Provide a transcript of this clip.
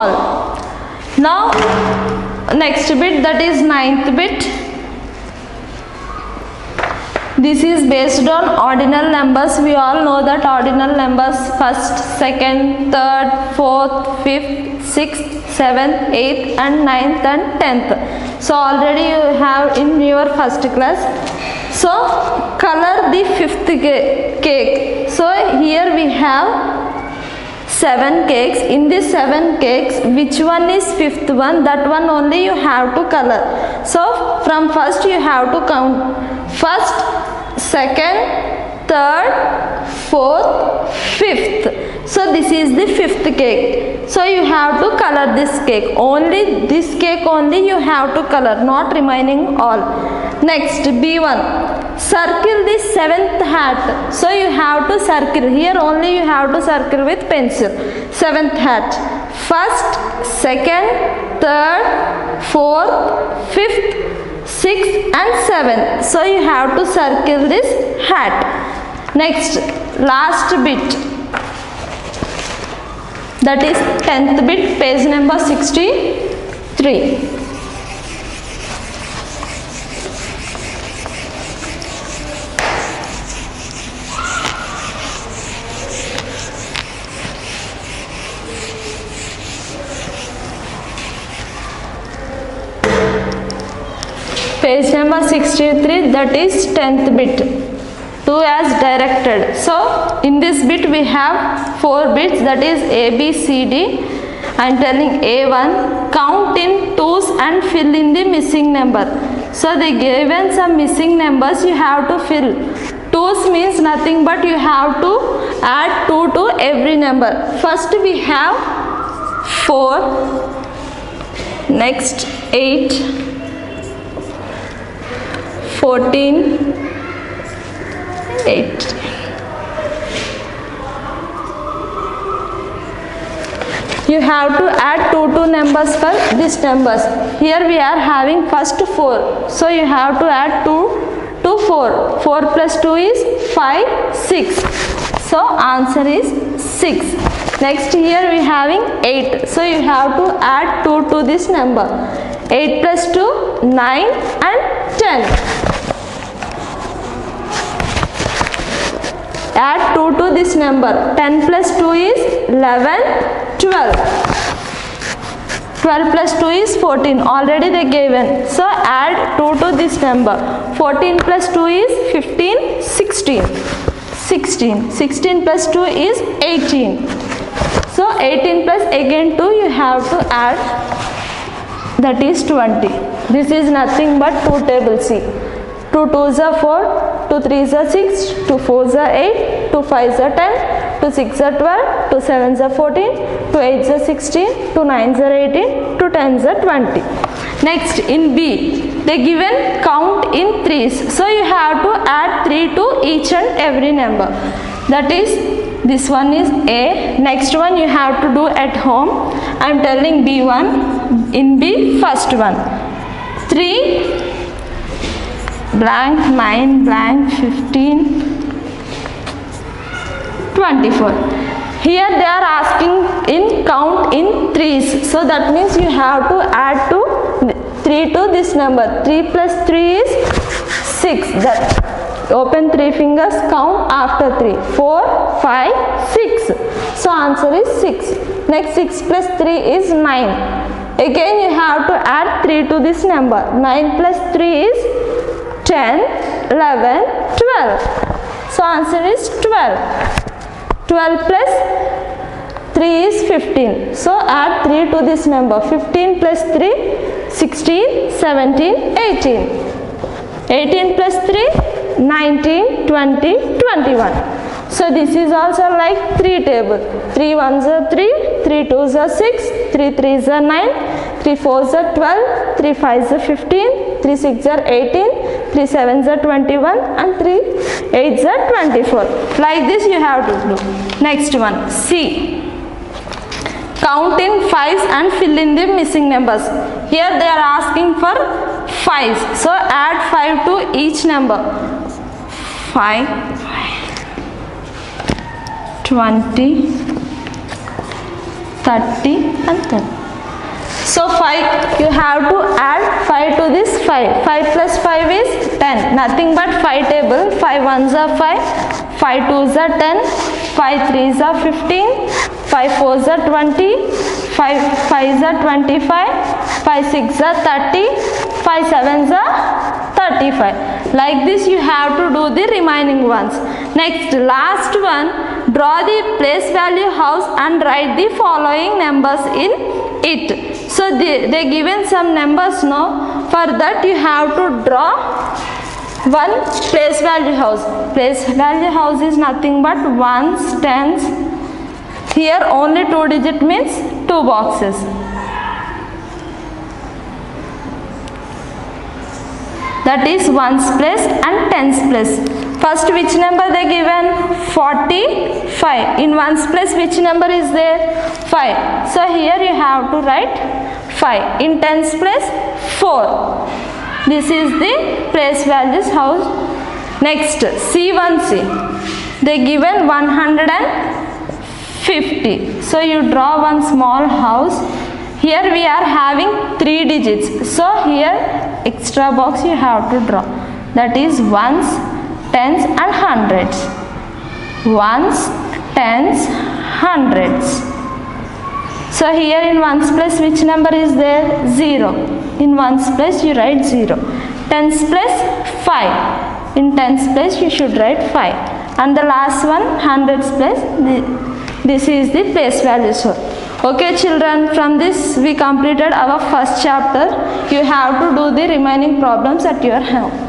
now next bit that is ninth bit. This is based on ordinal numbers. We all know that ordinal numbers first second third fourth fifth sixth seventh eighth and ninth and tenth. So already you have in your first class. So color the fifth cake. So here we have seven cakes. In these seven cakes which one is fifth one? That one only you have to color. So from first you have to count. First second third fourth fifth. So this is the fifth cake. So you have to color this cake. Only this cake only you have to color not remaining all. Next b1 circle the seventh hat. So you have to circle. Here only you have to circle with pencil. Seventh hat. First second third fourth fifth sixth and seventh. So you have to circle this hat. Next last bit. That is 10th bit page number 63 page number 63 that is 10th bit. 2 as directed. So in this bit we have 4 bits that is a b c d. I'm telling a1 count in twos and fill in the missing number. So they given some missing numbers you have to fill. Twos means nothing but you have to add 2 to every number. First we have 4 next 8 14 8 you have to add two two numbers for these numbers. Here we are having first 4 so you have to add 2 to 4 4 plus 2 is 5 6 so answer is 6 next here we having 8 so you have to add 2 to this number. 8 plus 2 9 and 10 add 2 to this number. 10 plus 2 is 11 12 12 plus 2 is 14 already they given. So add 2 to this number. 14 plus 2 is 15 16 16 16 plus 2 is 18 so 18 plus again 2 you have to add that is 20 this is nothing but 2 table c. 2 2s are 4 2 3s are 6 2 4s are 8 2 5s are 10 2 6s are 12 2 7s are 14 2 8s are 16 2 9s are 18 2 10s are 20 next in b they given count in threes. So you have to add 3 to each and every number. That is this one is a. Next one you have to do at home. I am telling b1 in b first one. 3 blank 9 blank 15 24 here they are asking in count in threes. So that means you have to add to 3 to this number. 3 plus 3 is 6 that open three fingers count after 3 4 5 6 so answer is 6 next 6 plus 3 is 9 again you have to add 3 to this number. 9 plus 3 is 10 11 12 so answer is 12 12 plus 3 is 15 so add 3 to this number. 15 plus 3 16 17 18 18 plus 3 19 20 21 so this is also like 3 table. 3 ones are 3 3 twos are 6 3 threes are 9 3 fours are 12 3 fives are 15 3 six are 18 3 sevens are 21 and 3 eights are 24 like this you have to do. Next one. C. Count in fives and fill in the missing numbers. Here they are asking for fives. So add 5 to each number. 5 20 30 and 30. So 5 you have to add 5 to this 5. 5 plus 5 is 10. Nothing but 5 table. 5 ones are 5. 5 twos are 10. 5 threes are 15. 5 fours are 20. 5 fives are 25. 5 six are 30. 5 sevens are 35. Like this you have to do the remaining ones. Next last one draw the place value house and write the following numbers in it. So they, they given some numbers now. For that you have to draw one place value house. Place value house is nothing but ones, tens. Here only two digit means two boxes. That is ones place and tens place. First which number they given? 45. In ones place which number is there? 5. So here you have to write 5. In tens place 4. This is the place values house. Next C1C. They given 150. So you draw one small house. Here we are having 3 digits. So here extra box you have to draw. That is ones, tens and hundreds. Ones, tens, hundreds. So here in ones place which number is there? 0. In ones place you write 0. Tens place 5. In tens place you should write 5. And the last one hundreds place this is the place value. So okay children from this we completed our first chapter. You have to do the remaining problems at your home.